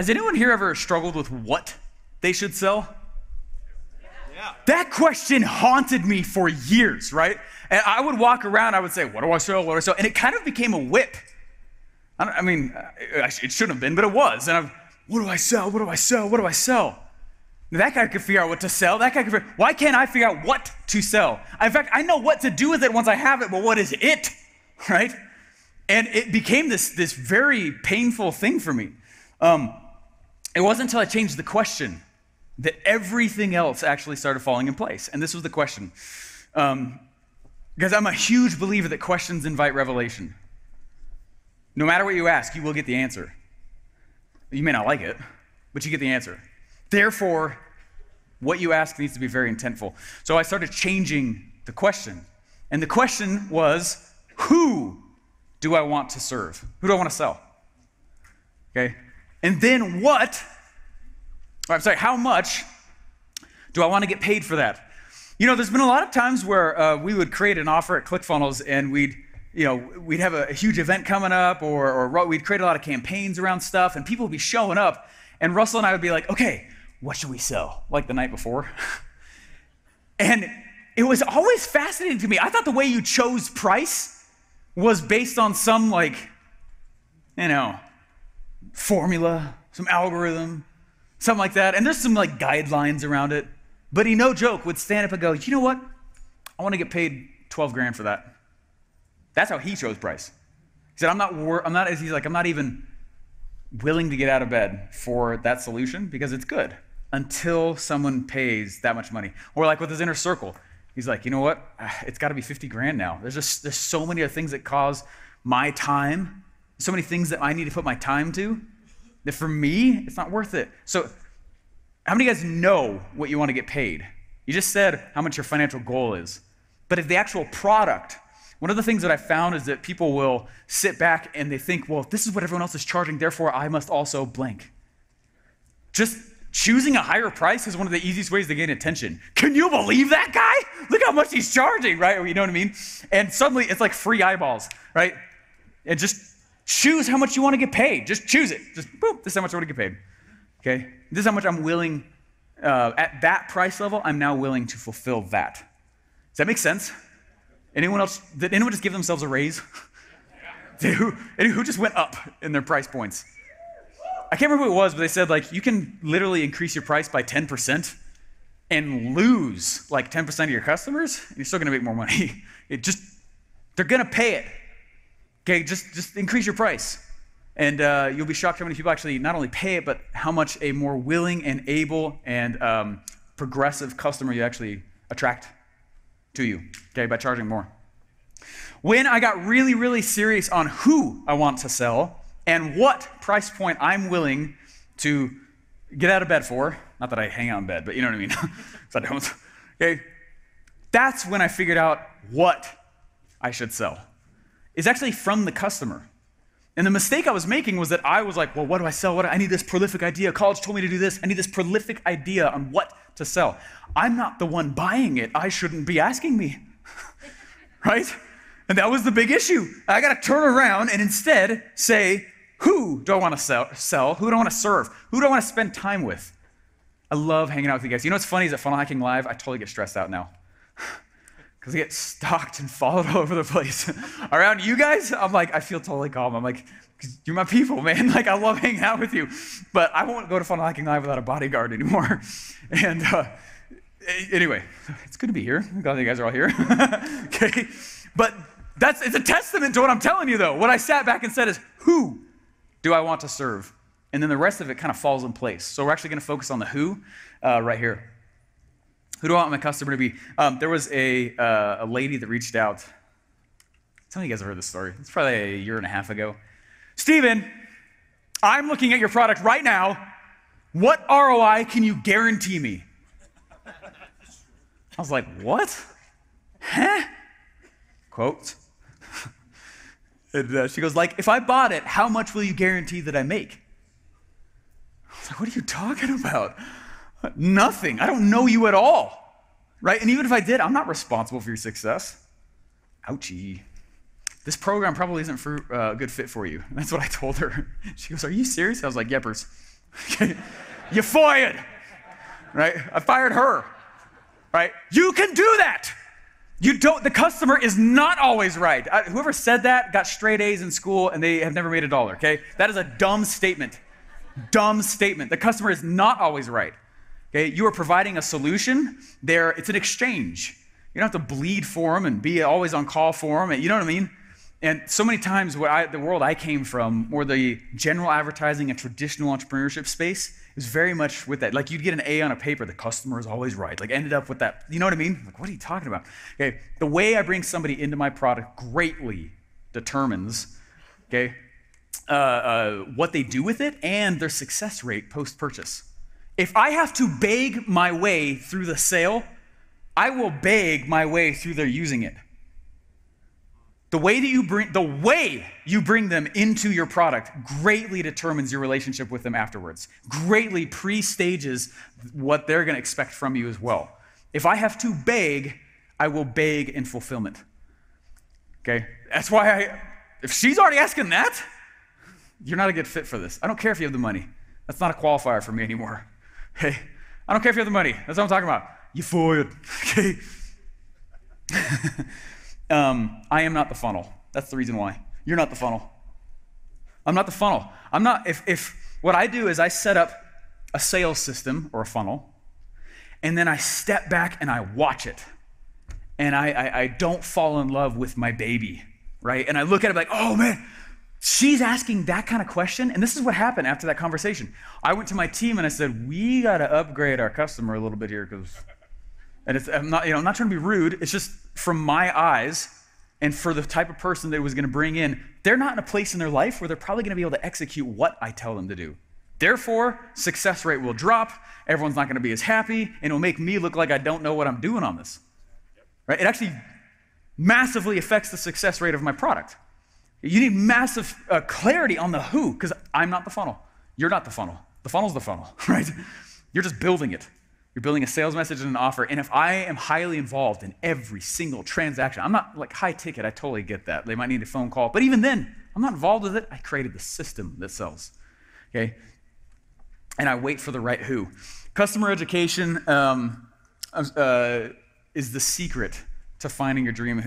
Has anyone here ever struggled with what they should sell? Yeah. That question haunted me for years, right? And I would walk around, I would say, What do I sell? What do I sell? And it kind of became a whip. I, I mean, it shouldn't have been, but it was. And I'm, What do I sell? What do I sell? What do I sell? That guy could figure out what to sell. That guy could figure, why can't I figure out what to sell? In fact, I know what to do with it once I have it, but what is it? Right? And it became this, this very painful thing for me. Um, it wasn't until I changed the question that everything else actually started falling in place. And this was the question. Um, because I'm a huge believer that questions invite revelation. No matter what you ask, you will get the answer. You may not like it, but you get the answer. Therefore, what you ask needs to be very intentful. So I started changing the question. And the question was, who do I want to serve? Who do I want to sell? Okay? And then what? I'm sorry, how much do I want to get paid for that? You know, there's been a lot of times where uh, we would create an offer at ClickFunnels and we'd, you know, we'd have a, a huge event coming up or, or we'd create a lot of campaigns around stuff and people would be showing up and Russell and I would be like, okay, what should we sell? Like the night before. and it was always fascinating to me. I thought the way you chose price was based on some, like, you know, formula, some algorithm, something like that. And there's some, like, guidelines around it. But he, no joke, would stand up and go, you know what? I want to get paid 12 grand for that. That's how he chose price. He said, I'm not, wor- I'm not, as he's like, I'm not even willing to get out of bed for that solution because it's good until someone pays that much money. Or like with his inner circle, He's like, you know what? Ah, it's got to be 50 grand now. There's just there's so many other things that cause my time, so many things that I need to put my time to, that for me, it's not worth it. So, how many of you guys know what you want to get paid? You just said how much your financial goal is. But if the actual product, one of the things that I found is that people will sit back and they think, well, this is what everyone else is charging, therefore I must also blank. Just Choosing a higher price is one of the easiest ways to gain attention. Can you believe that guy? Look how much he's charging, right? You know what I mean? And suddenly it's like free eyeballs, right? And just choose how much you want to get paid. Just choose it. Just boom, this is how much I want to get paid. Okay? This is how much I'm willing, uh, at that price level, I'm now willing to fulfill that. Does that make sense? Anyone else, did anyone just give themselves a raise? who, who just went up in their price points? I can't remember who it was, but they said like you can literally increase your price by 10% and lose like 10% of your customers, and you're still gonna make more money. It just they're gonna pay it. Okay, just just increase your price. And uh, you'll be shocked how many people actually not only pay it, but how much a more willing and able and um, progressive customer you actually attract to you, okay, by charging more. When I got really, really serious on who I want to sell, and what price point I'm willing to get out of bed for. Not that I hang out in bed, but you know what I mean. I don't. Okay. That's when I figured out what I should sell. It's actually from the customer. And the mistake I was making was that I was like, well, what do I sell? What I need this prolific idea. College told me to do this. I need this prolific idea on what to sell. I'm not the one buying it. I shouldn't be asking me. right? And that was the big issue. I got to turn around and instead say, who do I want to sell, sell? Who do I want to serve? Who do I want to spend time with? I love hanging out with you guys. You know what's funny is at Funnel Hacking Live, I totally get stressed out now. Because I get stalked and followed all over the place. Around you guys, I'm like, I feel totally calm. I'm like, you're my people, man. Like, I love hanging out with you. But I won't go to Funnel Hacking Live without a bodyguard anymore. And uh, anyway, it's good to be here. I'm glad you guys are all here. okay. But that's it's a testament to what I'm telling you, though. What I sat back and said is, who do I want to serve? And then the rest of it kind of falls in place. So we're actually going to focus on the who uh, right here. Who do I want my customer to be? Um, there was a, uh, a lady that reached out. Some of you guys have heard this story. It's probably a year and a half ago. Steven, I'm looking at your product right now. What ROI can you guarantee me? I was like, what? Huh? Quote, and uh, she goes, like, if I bought it, how much will you guarantee that I make? I was like, what are you talking about? Nothing. I don't know you at all. Right? And even if I did, I'm not responsible for your success. Ouchie. This program probably isn't uh, a good fit for you. That's what I told her. She goes, Are you serious? I was like, Yepers, you fired, right? I fired her, right? You can do that. You don't, the customer is not always right. I, whoever said that got straight A's in school and they have never made a dollar, okay? That is a dumb statement. Dumb statement. The customer is not always right. Okay? You are providing a solution. There, it's an exchange. You don't have to bleed for them and be always on call for them. You know what I mean? And so many times, what I, the world I came from, or the general advertising and traditional entrepreneurship space, is very much with that. Like you'd get an A on a paper, the customer is always right. Like ended up with that. You know what I mean? Like, what are you talking about? Okay, the way I bring somebody into my product greatly determines, okay, uh, uh, what they do with it and their success rate post purchase. If I have to beg my way through the sale, I will beg my way through their using it. The way that you bring the way you bring them into your product greatly determines your relationship with them afterwards. Greatly pre-stages what they're going to expect from you as well. If I have to beg, I will beg in fulfillment. Okay? That's why I if she's already asking that, you're not a good fit for this. I don't care if you have the money. That's not a qualifier for me anymore. Hey, I don't care if you have the money. That's what I'm talking about. You fired. Okay? Um, I am not the funnel. That's the reason why. You're not the funnel. I'm not the funnel. I'm not, if, if what I do is I set up a sales system or a funnel, and then I step back and I watch it. And I, I, I don't fall in love with my baby, right? And I look at it like, oh man, she's asking that kind of question. And this is what happened after that conversation. I went to my team and I said, we got to upgrade our customer a little bit here because and it's, I'm not, you know, I'm not trying to be rude. It's just from my eyes and for the type of person that was going to bring in, they're not in a place in their life where they're probably going to be able to execute what I tell them to do. Therefore, success rate will drop. Everyone's not going to be as happy, and it'll make me look like I don't know what I'm doing on this. Right? It actually massively affects the success rate of my product. You need massive uh, clarity on the who, because I'm not the funnel. You're not the funnel. The funnel's the funnel, right? You're just building it. You're building a sales message and an offer. And if I am highly involved in every single transaction, I'm not like high ticket, I totally get that. They might need a phone call. But even then, I'm not involved with it. I created the system that sells. Okay? And I wait for the right who. Customer education um, uh, is the secret to finding your dream